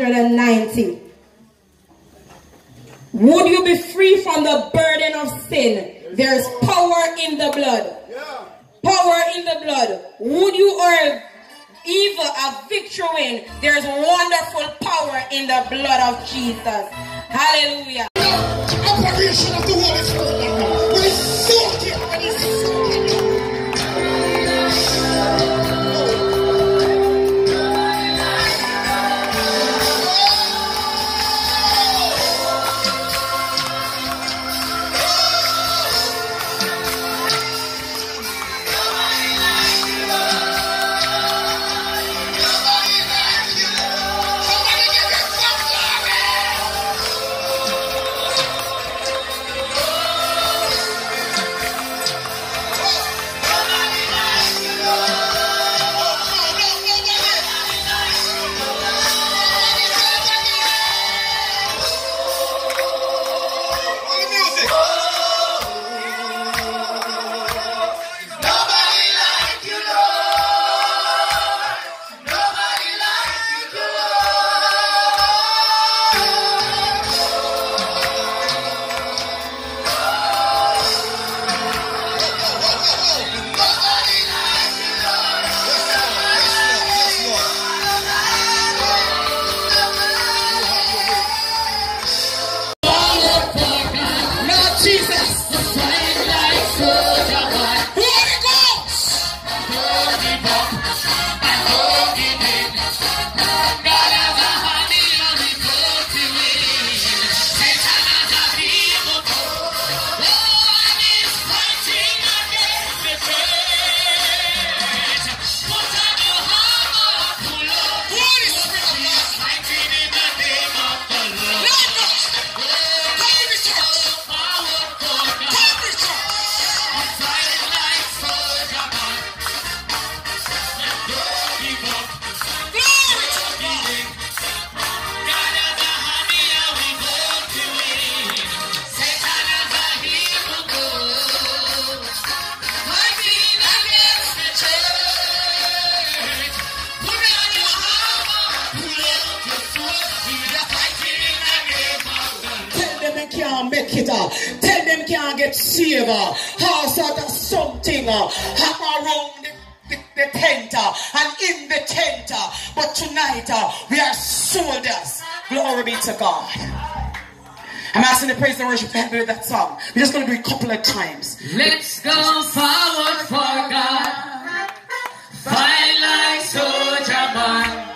390. Would you be free from the burden of sin? There's power in the blood. Power in the blood. Would you or evil a victory win? There's wonderful power in the blood of Jesus. Hallelujah. Operation of the Holy Spirit. That song. Uh, uh, uh, We're soldiers. Glory be to God. I'm asking the praise and worship. to with that song. We're just going to do it a couple of times. Let's go forward for God. Fight like soldier man.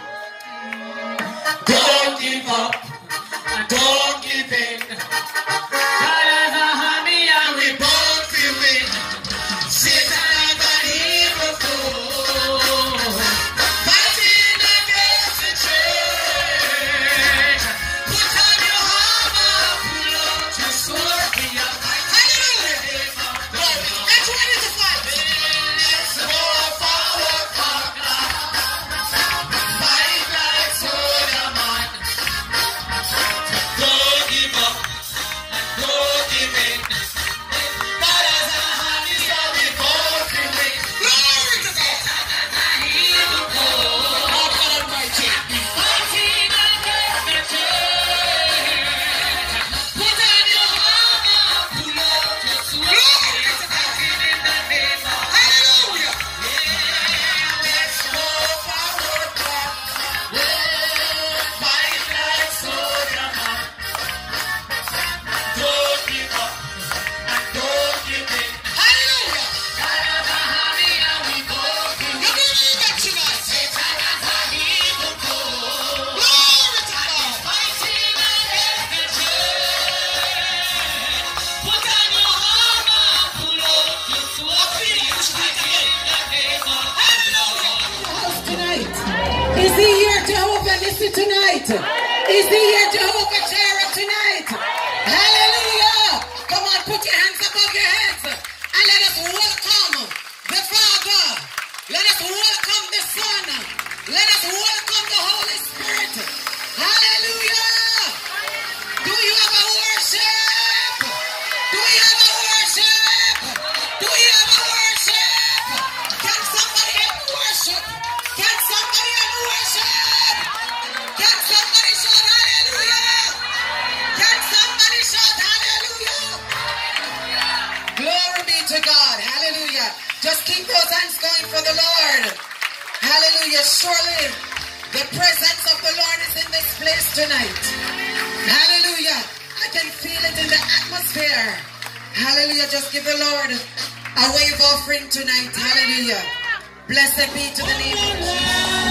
Don't give up. Don't Praise the Just keep those hands going for the Lord. Hallelujah. Surely the presence of the Lord is in this place tonight. Hallelujah. I can feel it in the atmosphere. Hallelujah. Just give the Lord a wave offering tonight. Hallelujah. Blessed be to the name of Jesus.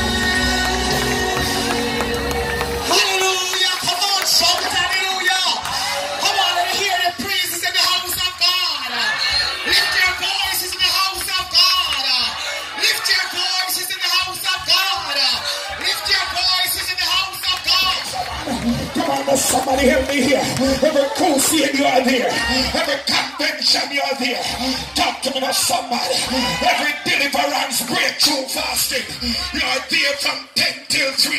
Somebody help me here. Every crusade you are there. Every convention you are there. Talk to me now, somebody. Every deliverance, breakthrough, fasting. You are there from 10 till 3.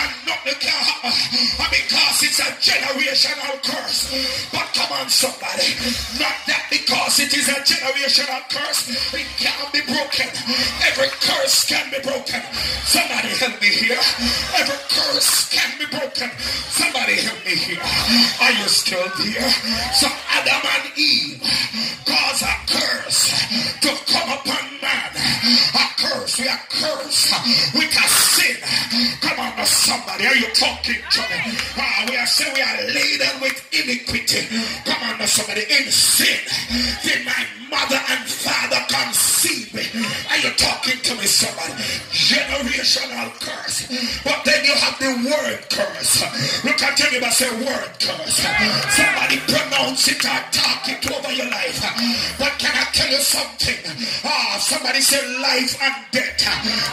And nothing can happen. And because it's a generational curse. But come on, somebody. Not that because it is a generational curse, it can be broken. Every curse can be broken. Somebody help me here. Every curse broken. Somebody help me here. Are you still there? So Adam and Eve cause a curse to come upon man. A curse. We are cursed with a sin. Come on, somebody. Are you talking to me? Ah, we are saying we are laden with iniquity. Come on, somebody. In sin. Did my mother and father conceive me? Are you talking to me, somebody? Generational curse. But then you have the word curse. Look at anybody say word curse. Somebody pronounce it or talk it over your life. But can I tell you something? Ah, somebody say life and death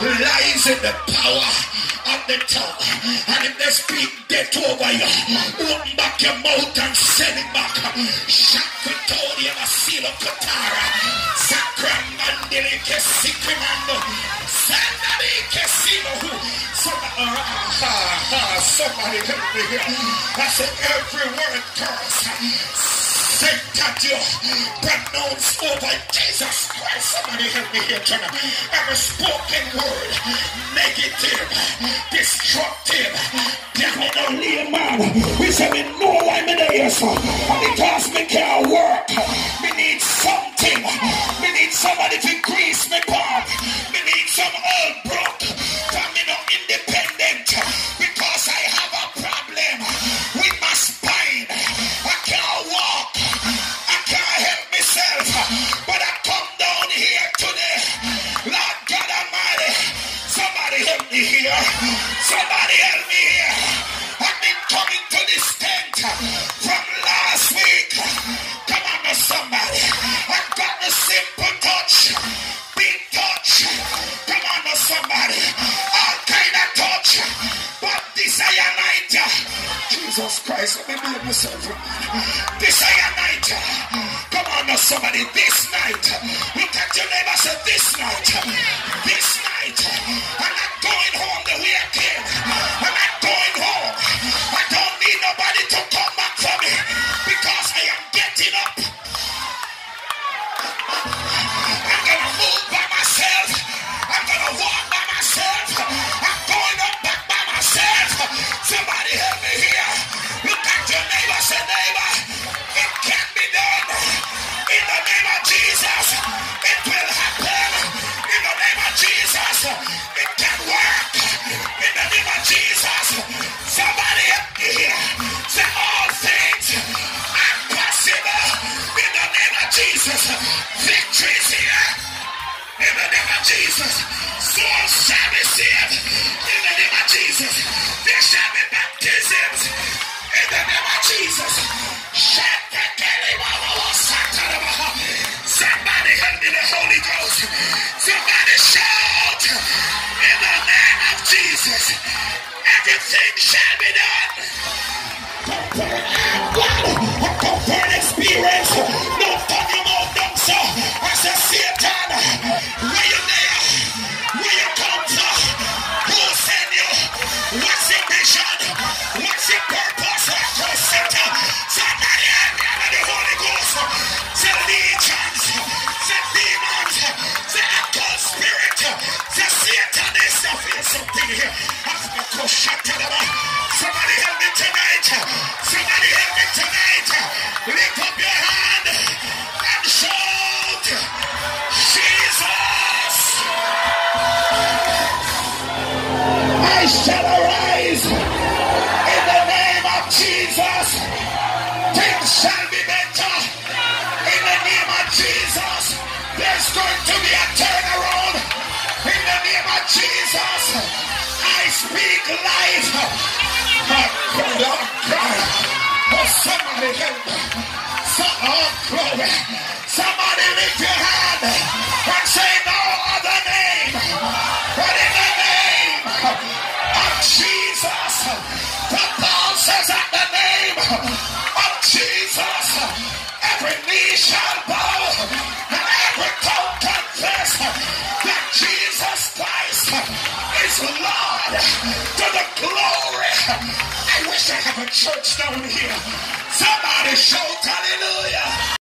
lies in the power of the tongue. And if they speak death over you, open back your mouth it back. Shakutoria Masilo Katara. Sakramandili Kesikimando. Sandali Kesimo. Somebody help me here. I said every word curse sent at you, pronounce over Jesus Christ. Somebody help me here tonight. Every spoken word, negative, destructive, devil leave man. We say we know there, sir. Because me can't Jesus Christ, let me be myself. This night. Come on now, somebody. This night. Look at your neighbor. Say this night. This night. I'm not going home the way I came. I'm not going home. I don't need nobody to come back for me because I am everything shall be church down here. Somebody shout hallelujah.